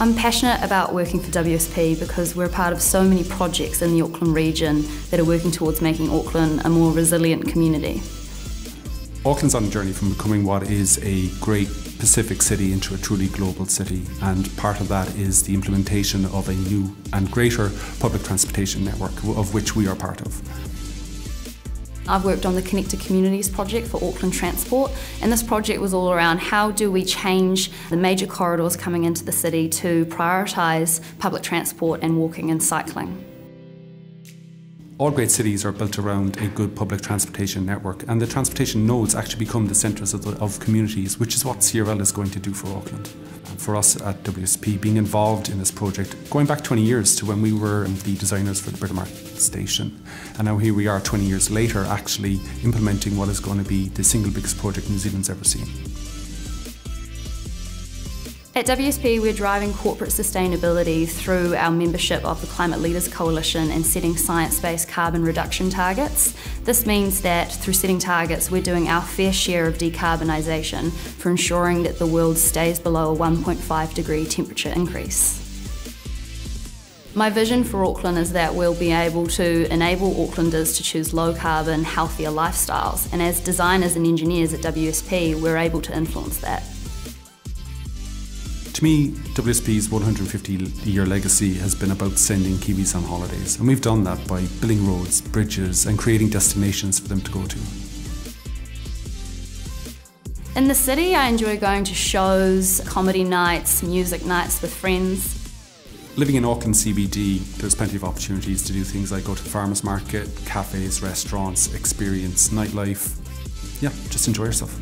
I'm passionate about working for WSP because we're part of so many projects in the Auckland region that are working towards making Auckland a more resilient community. Auckland's on a journey from becoming what is a great Pacific city into a truly global city, and part of that is the implementation of a new and greater public transportation network, of which we are part of. I've worked on the Connected Communities project for Auckland Transport, and this project was all around how do we change the major corridors coming into the city to prioritise public transport and walking and cycling. All great cities are built around a good public transportation network, and the transportation nodes actually become the centres of, of communities, which is what CRL is going to do for Auckland. For us at WSP, being involved in this project, going back 20 years to when we were the designers for the Britomart station, and now here we are 20 years later, actually implementing what is going to be the single biggest project New Zealand's ever seen. At WSP, we're driving corporate sustainability through our membership of the Climate Leaders Coalition and setting science based carbon reduction targets. This means that through setting targets, we're doing our fair share of decarbonisation for ensuring that the world stays below a 1.5 degree temperature increase. My vision for Auckland is that we'll be able to enable Aucklanders to choose low carbon, healthier lifestyles, and as designers and engineers at WSP, we're able to influence that. To me, WSP's 150 year legacy has been about sending Kiwis on holidays, and we've done that by building roads, bridges, and creating destinations for them to go to. In the city, I enjoy going to shows, comedy nights, music nights with friends. Living in Auckland CBD, there's plenty of opportunities to do things like go to the farmers market, cafes, restaurants, experience nightlife. Yeah, just enjoy yourself.